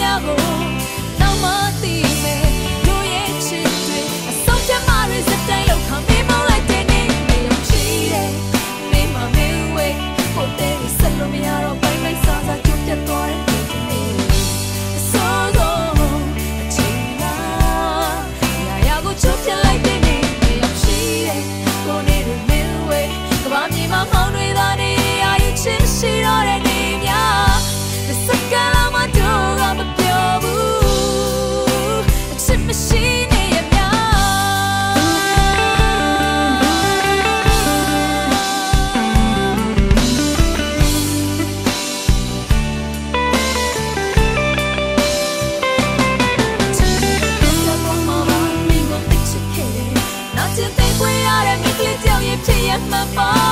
ရဲ့ let my body